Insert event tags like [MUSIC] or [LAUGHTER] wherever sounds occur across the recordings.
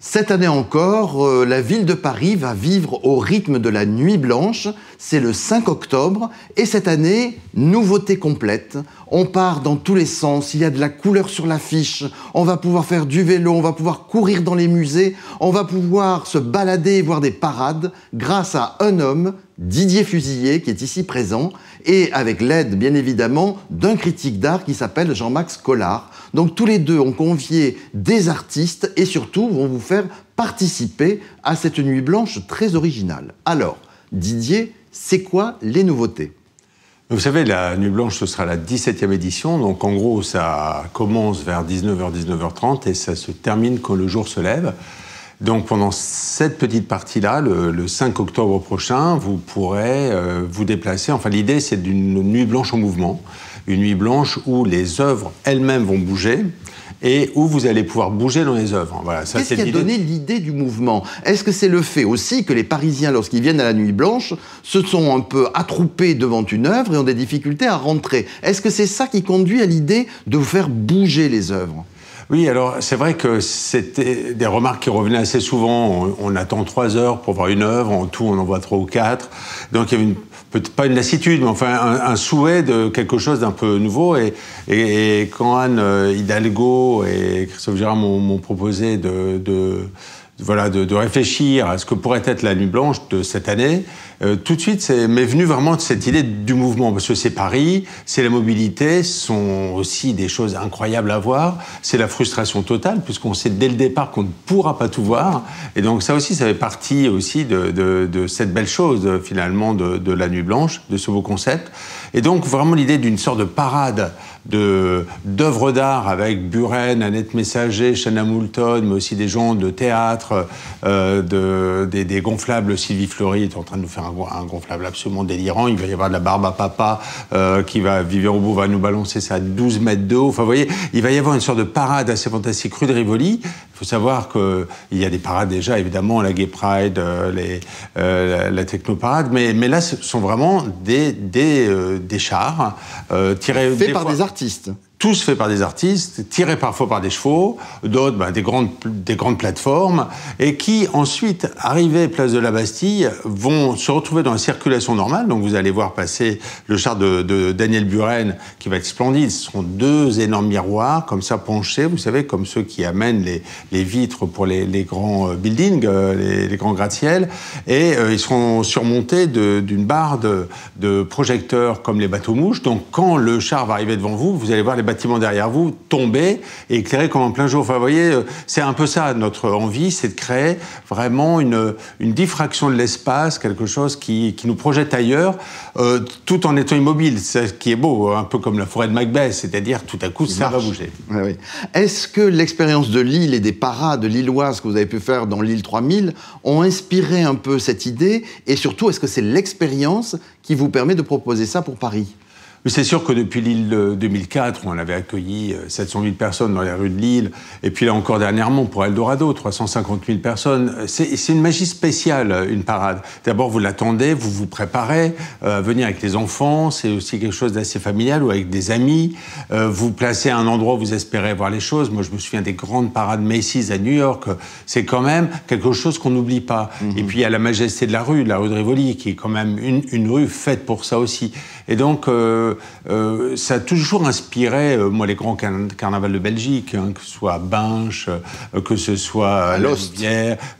Cette année encore, euh, la ville de Paris va vivre au rythme de la Nuit Blanche. C'est le 5 octobre. Et cette année, nouveauté complète. On part dans tous les sens, il y a de la couleur sur l'affiche, on va pouvoir faire du vélo, on va pouvoir courir dans les musées, on va pouvoir se balader et voir des parades grâce à un homme, Didier Fusillé, qui est ici présent, et avec l'aide bien évidemment d'un critique d'art qui s'appelle Jean-Max Collard. Donc tous les deux ont convié des artistes et surtout vont vous faire participer à cette nuit blanche très originale. Alors, Didier, c'est quoi les nouveautés? Vous savez, la Nuit Blanche, ce sera la 17e édition. Donc, en gros, ça commence vers 19h, 19h30 et ça se termine quand le jour se lève. Donc, pendant cette petite partie-là, le, 5 octobre prochain, vous pourrez euh, vous déplacer. Enfin, l'idée, c'est d'une nuit blanche en mouvement. Une nuit blanche où les œuvres elles-mêmes vont bouger et où vous allez pouvoir bouger dans les œuvres. Voilà, Qu'est-ce qui a donné l'idée du mouvement? Est-ce que c'est le fait aussi que les Parisiens, lorsqu'ils viennent à la Nuit Blanche, se sont un peu attroupés devant une œuvre et ont des difficultés à rentrer? Est-ce que c'est ça qui conduit à l'idée de vous faire bouger les œuvres? Oui, alors c'est vrai que c'était des remarques qui revenaient assez souvent. On, attend trois heures pour voir une œuvre, en tout on en voit trois ou quatre. Donc il y avait peut-être pas une lassitude, mais enfin un, souhait de quelque chose d'un peu nouveau. Et, et, quand Anne euh, Hidalgo et Christophe Girard m'ont proposé de voilà, de, réfléchir à ce que pourrait être la Nuit Blanche de cette année, euh, tout de suite m'est venu vraiment cette idée du mouvement, parce que c'est Paris, c'est la mobilité, ce sont aussi des choses incroyables à voir, c'est la frustration totale, puisqu'on sait dès le départ qu'on ne pourra pas tout voir, et donc ça aussi, ça fait partie aussi de, cette belle chose, finalement, de, la Nuit Blanche, de ce beau concept, et donc vraiment l'idée d'une sorte de parade d'œuvres d'art avec Buren, Annette Messager, Shanna Moulton, mais aussi des gens de théâtre, euh, de, des, gonflables. Sylvie Fleury est en train de nous faire un, gonflable absolument délirant. Il va y avoir de la barbe à papa euh, qui va, vivre au bout, va nous balancer ça à 12 mètres de haut. Enfin, vous voyez, il va y avoir une sorte de parade assez fantastique rue de Rivoli. Il faut savoir qu'il y a des parades déjà, évidemment, la Gay Pride, euh, les, la, la Technoparade, mais, mais là, ce sont vraiment des, des, des chars tirés... Faits par des artistes tous faits par des artistes, tirés parfois par des chevaux, d'autres ben, des, grandes, des grandes plateformes, et qui ensuite, arrivés place de la Bastille, vont se retrouver dans la circulation normale. Donc vous allez voir passer le char de, Daniel Buren, qui va être splendide. Ce sont deux énormes miroirs, comme ça penchés, vous savez, comme ceux qui amènent les, les vitres pour les, les, grands euh, buildings, euh, les, grands gratte-ciel, et euh, ils seront surmontés d'une barre de, de projecteurs comme les bateaux-mouches. Donc quand le char va arriver devant vous, vous allez voir les bâtiment derrière vous tomber et éclairé comme en plein jour. Enfin, vous voyez, euh, c'est un peu ça notre envie, c'est de créer vraiment une, une diffraction de l'espace, quelque chose qui, qui, nous projette ailleurs, euh, tout en étant immobile. C'est ce qui est beau, un peu comme la forêt de Macbeth, c'est-à-dire tout à coup ça va bouger. oui. Est-ce que l'expérience de l'île et des parades lilloises que vous avez pu faire dans l'île 3000 ont inspiré un peu cette idée? Et surtout, est-ce que c'est l'expérience qui vous permet de proposer ça pour Paris? C'est sûr que depuis l'île 2004, où on avait accueilli 700 euh, 000 personnes dans les rues de Lille, et puis là encore dernièrement pour Eldorado, 350 000 personnes, c'est une magie spéciale, une parade. D'abord, vous l'attendez, vous vous préparez euh, à venir avec les enfants, c'est aussi quelque chose d'assez familial, ou avec des amis. Euh, vous placez à un endroit où vous espérez voir les choses. Moi, je me souviens des grandes parades Macy's à New York. C'est quand même quelque chose qu'on n'oublie pas. Mhm. Et puis, il y a la majesté de la rue, la rue de Rivoli, qui est quand même une, une rue faite pour ça aussi. Et donc, euh, ça a toujours inspiré, euh, moi, les grands carnavals de Belgique, hein, que ce soit Binche, euh, que ce soit la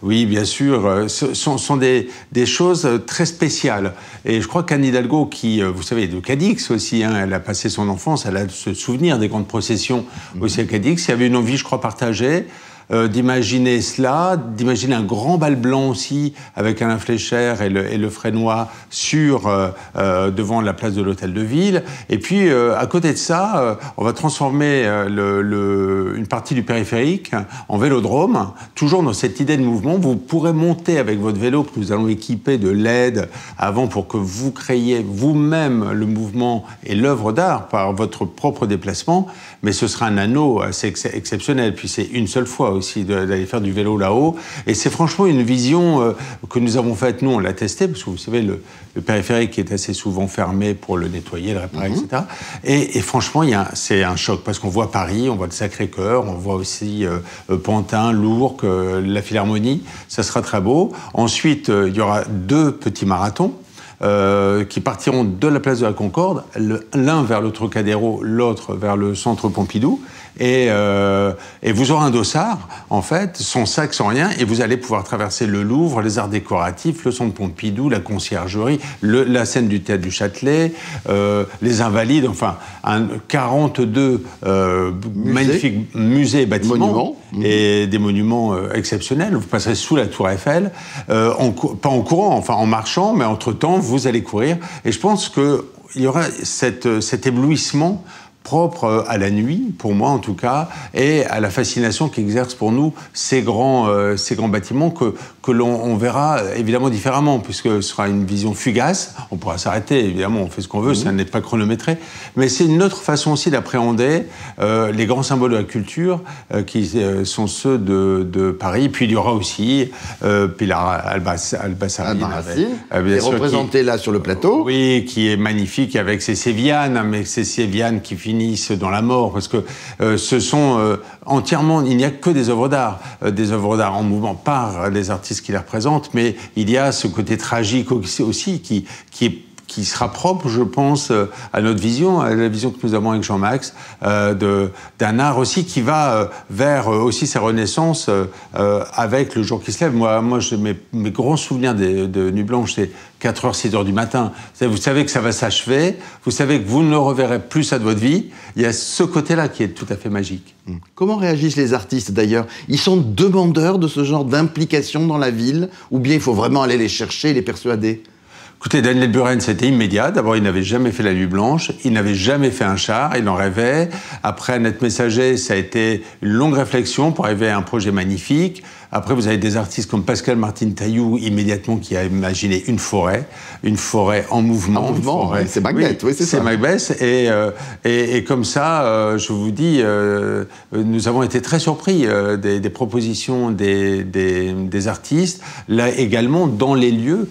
Oui, bien sûr. Ce sont, des, des, choses très spéciales. Et je crois qu'Anne Hidalgo, qui, vous savez, de Cadix aussi, hein, elle a passé son enfance, elle a ce souvenir des grandes processions aussi à Cadix. Il y avait une envie, je crois, partagée. Euh, d'imaginer cela, d'imaginer un grand bal blanc aussi avec Alain Flécher et le, et le Frénois sur euh, euh, devant la place de l'hôtel de ville. Et puis à côté de ça, on va transformer une partie du périphérique en vélodrome, toujours dans cette idée de mouvement. Vous pourrez monter avec votre vélo que nous allons équiper de LED avant pour que vous créiez vous-même le mouvement et l'œuvre d'art par votre propre déplacement. Mais ce sera un anneau assez exceptionnel. Puis c'est une seule fois aussi d'aller faire du vélo là-haut. Et c'est franchement une vision euh, que nous avons faite, nous on l'a testé, parce que vous savez, le, périphérique est assez souvent fermé pour le nettoyer, le réparer, mhm. etc. Et, franchement, c'est un choc, parce qu'on voit Paris, on voit le Sacré-Cœur, on voit aussi euh, Pantin, Lourdes, la Philharmonie, ça sera très beau. Ensuite, il y aura deux petits marathons. Euh, qui partiront de la place de la Concorde, l'un vers le Trocadéro, l'autre vers le centre Pompidou. Et, euh, et, vous aurez un dossard, en fait, son sac sans rien, et vous allez pouvoir traverser le Louvre, les arts décoratifs, le centre Pompidou, la conciergerie, le, la scène du théâtre du Châtelet, euh, les Invalides, enfin, un, 42 euh, magnifiques musées et bâtiments, et des monuments exceptionnels. Vous passerez sous la Tour Eiffel, en, pas en courant, enfin en marchant, mais entre-temps, vous allez courir. Et je pense qu'il y aura cette, cet éblouissement propre euh, à la nuit, pour moi en tout cas, et à la fascination qu'exercent pour nous ces grands, euh, ces grands bâtiments que, que l'on verra évidemment différemment, puisque ce sera une vision fugace. On pourra s'arrêter, évidemment, on fait ce qu'on veut, ça n'est pas chronométré. Mais c'est une autre façon aussi d'appréhender euh, les grands symboles de la culture qui sont ceux de, de, Paris. Puis il y aura aussi Pilar Albassarine, qui est représenté là sur le plateau. Oui, qui est magnifique avec ses sévianes, mais ses sévianes qui finissent dans la mort, parce que euh, ce sont euh, entièrement, il n'y a que des œuvres d'art, euh, des œuvres d'art en mouvement par les artistes qui les représentent, mais il y a ce côté tragique aussi qui, qui est qui sera propre, je pense, à notre vision, à la vision que nous avons avec Jean-Max, euh, d'un art aussi qui va vers aussi sa renaissance avec le jour qui se lève. Moi, moi mes, mes grands souvenirs de, de Nuit Blanche, c'est 4h, 6h du matin. Vous savez que ça va s'achever, vous savez que vous ne le reverrez plus ça de votre vie. Il y a ce côté-là qui est tout à fait magique. Hmm. Comment réagissent les artistes d'ailleurs? Ils sont demandeurs de ce genre d'implication dans la ville? Ou bien il faut vraiment aller les chercher, les persuader? Écoutez, Daniel Buren, c'était immédiat. D'abord, il n'avait jamais fait la nuit blanche, il n'avait jamais fait un char, il en rêvait. Après, Net Messager, ça a été une longue réflexion pour arriver à un projet magnifique. Après, vous avez des artistes comme Pascal Martin Taillou, immédiatement, qui a imaginé une forêt, une forêt en mouvement. En mouvement, c'est Macbeth, oui, c'est ça. C'est Macbeth, et, euh, et, et, comme ça, euh, je vous dis, euh, nous avons été très surpris des, des, propositions des, des, des, artistes. Là également, dans les lieux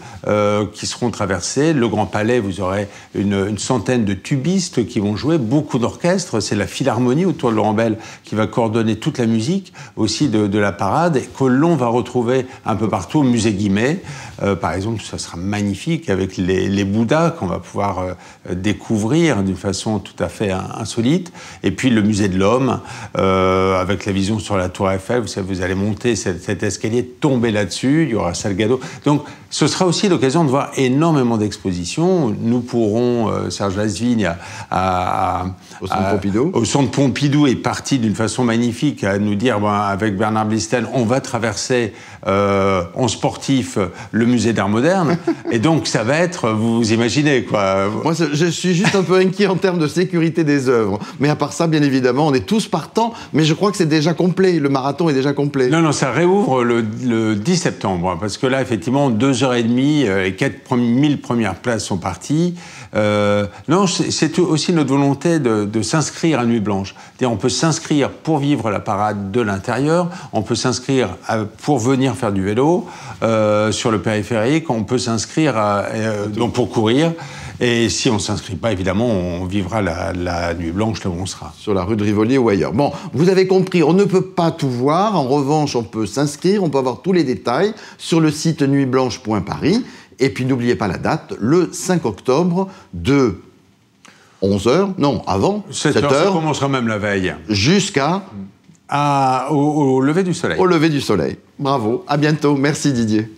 qui seront traversés, le Grand Palais, vous aurez une, une centaine de tubistes qui vont jouer, beaucoup d'orchestres. C'est la Philharmonie autour de Laurent Bell qui va coordonner toute la musique aussi de, de la parade l'on va retrouver un peu partout au musée Guimet. Euh, par exemple, ça sera magnifique avec les, Bouddhas qu'on va pouvoir euh, découvrir d'une façon tout à fait insolite. Et puis le musée de l'homme, euh, avec la vision sur la tour Eiffel. Vous savez, vous allez monter cet, escalier, tomber là-dessus, il y aura Salgado. Donc, ce sera aussi l'occasion de voir énormément d'expositions. Nous pourrons, Serge Lasvigne, à, au, centre Pompidou. au centre Pompidou est parti d'une façon magnifique à nous dire, ben, avec Bernard Blistel, on va traverser euh, en sportif le musée d'art moderne. [LAUGHS] et donc, ça va être, vous, vous imaginez, quoi. Moi, je suis juste un peu inquiet en termes de sécurité des œuvres. Mais à part ça, bien évidemment, on est tous partants. Mais je crois que c'est déjà complet. Le marathon est déjà complet. Non, non, ça réouvre le, 10 septembre. Parce que là, effectivement, deux heures et demie euh, et 4000 premières places sont parties. Euh, non, c'est aussi notre volonté de, s'inscrire à Nuit Blanche. On peut s'inscrire pour vivre la parade de l'intérieur, on peut s'inscrire pour venir faire du vélo euh, sur le périphérique, on peut s'inscrire euh, donc pour courir. Et si on ne s'inscrit pas, évidemment, on vivra la, nuit blanche là où on sera. Sur la rue de Rivoli ou ailleurs. Bon, vous avez compris, on ne peut pas tout voir. En revanche, on peut s'inscrire, on peut avoir tous les détails sur le site nuitblanche.paris. Et puis n'oubliez pas la date, le 5 octobre de 11h, non, avant, 7h. Ça commencera même la veille. Jusqu'à au, au lever du soleil. Au lever du soleil. Bravo, à bientôt. Merci Didier.